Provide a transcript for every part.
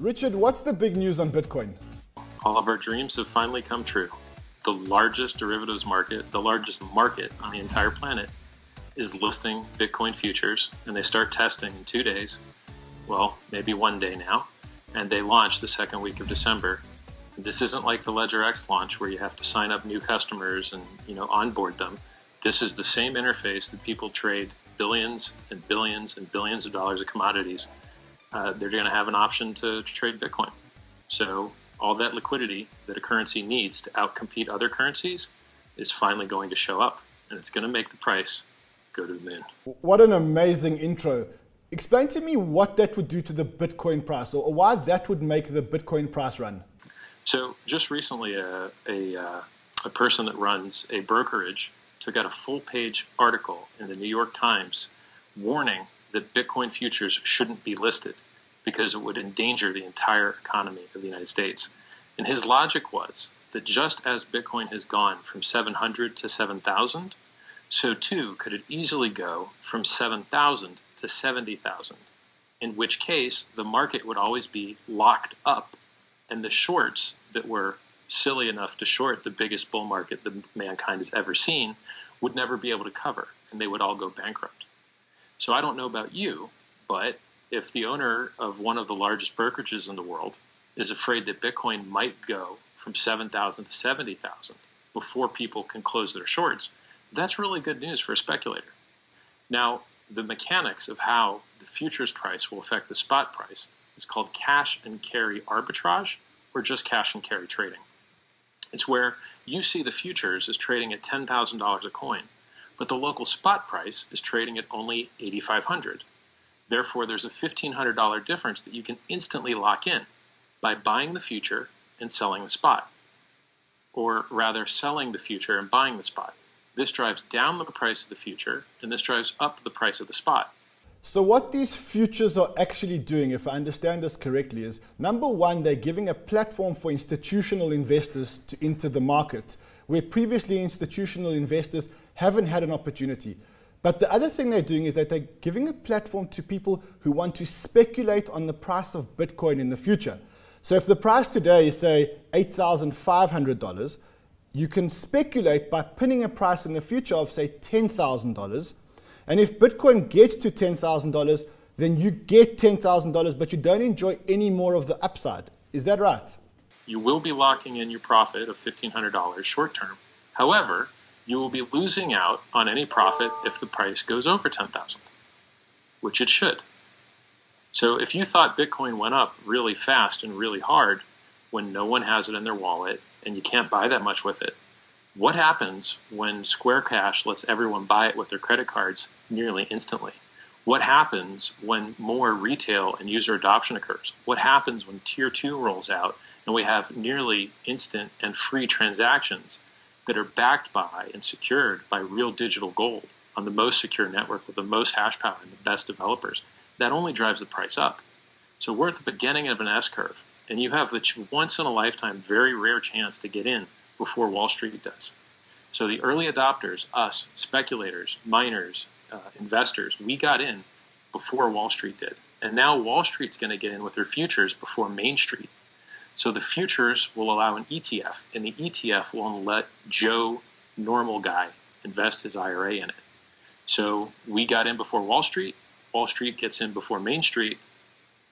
Richard, what's the big news on Bitcoin? All of our dreams have finally come true. The largest derivatives market, the largest market on the entire planet, is listing Bitcoin futures, and they start testing in two days. Well, maybe one day now. And they launch the second week of December. This isn't like the LedgerX launch where you have to sign up new customers and you know onboard them. This is the same interface that people trade billions and billions and billions of dollars of commodities uh, they're going to have an option to, to trade Bitcoin. So all that liquidity that a currency needs to outcompete other currencies is finally going to show up, and it's going to make the price go to the moon. What an amazing intro. Explain to me what that would do to the Bitcoin price, or why that would make the Bitcoin price run. So, just recently, a, a, uh, a person that runs a brokerage took out a full page article in the New York Times warning that Bitcoin futures shouldn't be listed because it would endanger the entire economy of the United States. And his logic was that just as Bitcoin has gone from 700 to 7,000, so too could it easily go from 7,000 to 70,000, in which case the market would always be locked up, and the shorts that were silly enough to short the biggest bull market that mankind has ever seen would never be able to cover, and they would all go bankrupt. So I don't know about you, but if the owner of one of the largest brokerages in the world is afraid that Bitcoin might go from 7,000 to 70,000 before people can close their shorts, that's really good news for a speculator. Now, the mechanics of how the futures price will affect the spot price is called cash and carry arbitrage or just cash and carry trading. It's where you see the futures as trading at $10,000 a coin but the local spot price is trading at only 8500 Therefore, there's a $1,500 difference that you can instantly lock in by buying the future and selling the spot, or rather, selling the future and buying the spot. This drives down the price of the future, and this drives up the price of the spot. So, what these futures are actually doing, if I understand this correctly, is number one, they're giving a platform for institutional investors to enter the market, where previously institutional investors haven't had an opportunity. But the other thing they're doing is that they're giving a platform to people who want to speculate on the price of Bitcoin in the future. So if the price today is, say, $8,500, you can speculate by pinning a price in the future of, say, $10,000. And if Bitcoin gets to $10,000, then you get $10,000, but you don't enjoy any more of the upside. Is that right? You will be locking in your profit of $1,500 short term. However, you will be losing out on any profit if the price goes over 10,000, which it should. So if you thought Bitcoin went up really fast and really hard when no one has it in their wallet and you can't buy that much with it, what happens when Square Cash lets everyone buy it with their credit cards nearly instantly? What happens when more retail and user adoption occurs? What happens when Tier 2 rolls out and we have nearly instant and free transactions that are backed by and secured by real digital gold on the most secure network with the most hash power and the best developers, that only drives the price up. So we're at the beginning of an S curve, and you have the once in a lifetime, very rare chance to get in before Wall Street does. So the early adopters, us, speculators, miners, uh, investors, we got in before Wall Street did. And now Wall Street's going to get in with their futures before Main Street. So the futures will allow an ETF, and the ETF will let Joe, normal guy, invest his IRA in it. So we got in before Wall Street. Wall Street gets in before Main Street.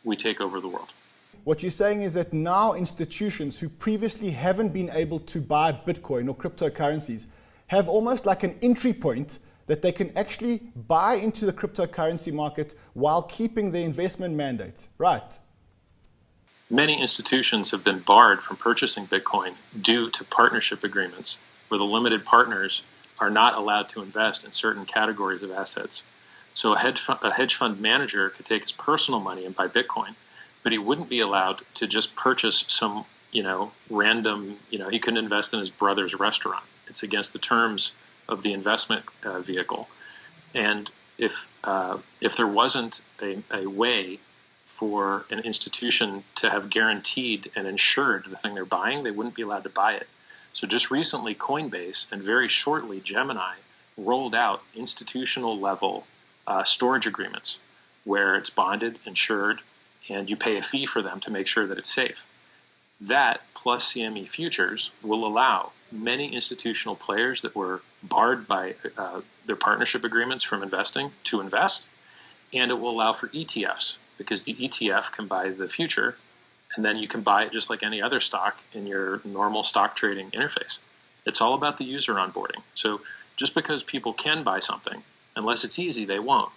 We take over the world. What you're saying is that now institutions who previously haven't been able to buy Bitcoin or cryptocurrencies have almost like an entry point that they can actually buy into the cryptocurrency market while keeping their investment mandate. Right. Many institutions have been barred from purchasing Bitcoin due to partnership agreements, where the limited partners are not allowed to invest in certain categories of assets. So a hedge, fund, a hedge fund manager could take his personal money and buy Bitcoin, but he wouldn't be allowed to just purchase some, you know, random, you know, he couldn't invest in his brother's restaurant. It's against the terms of the investment uh, vehicle. And if uh, if there wasn't a, a way for an institution to have guaranteed and insured the thing they're buying, they wouldn't be allowed to buy it. So just recently, Coinbase and very shortly Gemini rolled out institutional level uh, storage agreements where it's bonded, insured, and you pay a fee for them to make sure that it's safe. That plus CME futures will allow many institutional players that were barred by uh, their partnership agreements from investing to invest, and it will allow for ETFs because the ETF can buy the future, and then you can buy it just like any other stock in your normal stock trading interface. It's all about the user onboarding. So just because people can buy something, unless it's easy, they won't.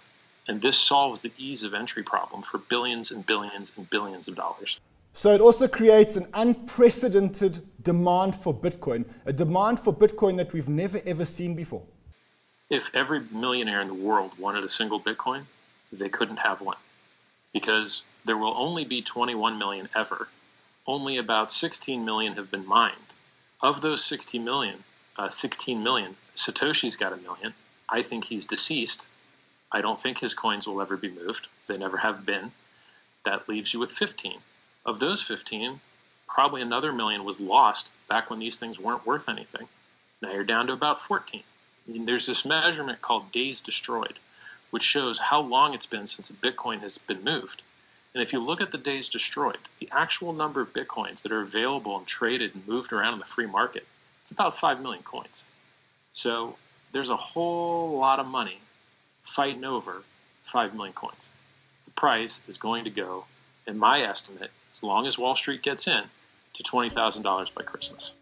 And this solves the ease of entry problem for billions and billions and billions of dollars. So it also creates an unprecedented demand for Bitcoin, a demand for Bitcoin that we've never ever seen before. If every millionaire in the world wanted a single Bitcoin, they couldn't have one because there will only be 21 million ever. Only about 16 million have been mined. Of those 16 million, uh, 16 million, Satoshi's got a million. I think he's deceased. I don't think his coins will ever be moved. They never have been. That leaves you with 15. Of those 15, probably another million was lost back when these things weren't worth anything. Now you're down to about 14. I mean, there's this measurement called days destroyed, which shows how long it's been since a Bitcoin has been moved. And if you look at the days destroyed, the actual number of Bitcoins that are available and traded and moved around in the free market, it's about 5 million coins. So there's a whole lot of money fighting over 5 million coins. The price is going to go, in my estimate, as long as Wall Street gets in, to $20,000 by Christmas.